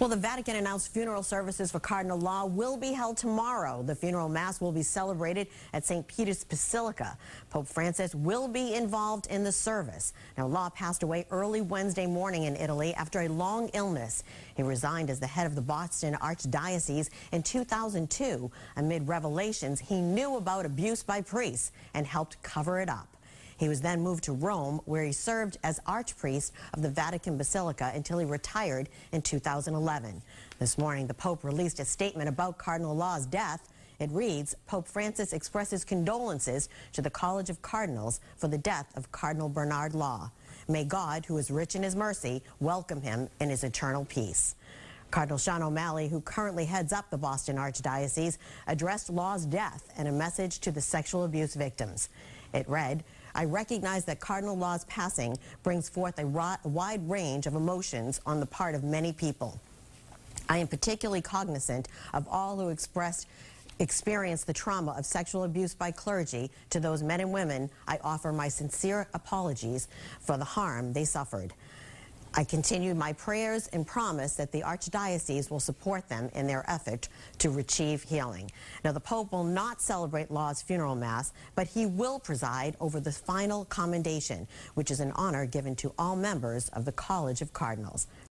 Well, the Vatican announced funeral services for Cardinal Law will be held tomorrow. The funeral mass will be celebrated at St. Peter's Basilica. Pope Francis will be involved in the service. Now, Law passed away early Wednesday morning in Italy after a long illness. He resigned as the head of the Boston Archdiocese in 2002 amid revelations he knew about abuse by priests and helped cover it up. He was then moved to Rome, where he served as archpriest of the Vatican Basilica until he retired in 2011. This morning, the Pope released a statement about Cardinal Law's death. It reads, Pope Francis expresses condolences to the College of Cardinals for the death of Cardinal Bernard Law. May God, who is rich in his mercy, welcome him in his eternal peace. Cardinal Sean O'Malley, who currently heads up the Boston Archdiocese, addressed Law's death in a message to the sexual abuse victims. It read, I recognize that Cardinal Law's passing brings forth a wide range of emotions on the part of many people. I am particularly cognizant of all who expressed experienced the trauma of sexual abuse by clergy. To those men and women, I offer my sincere apologies for the harm they suffered. I continue my prayers and promise that the Archdiocese will support them in their effort to achieve healing. Now, the Pope will not celebrate Law's funeral mass, but he will preside over the final commendation, which is an honor given to all members of the College of Cardinals.